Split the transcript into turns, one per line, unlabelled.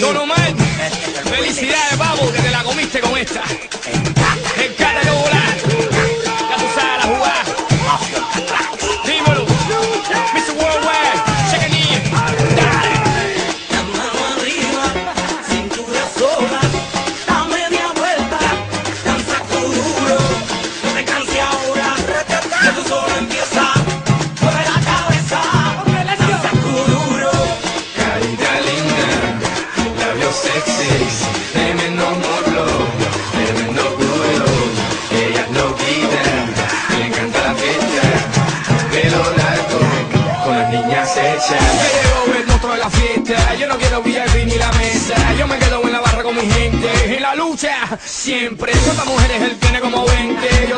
Don Omar, felicidades,
labios sexy, tremendo morlo, tremendo culo. Ella es loquita, le encanta la fiesta, pelo largo, con las niñas hechas.
Quiero ver de la fiesta. Yo no quiero VIP ni la mesa. Yo me quedo en la barra con mi gente. En la lucha, siempre. Cuántas mujeres él tiene como 20. Yo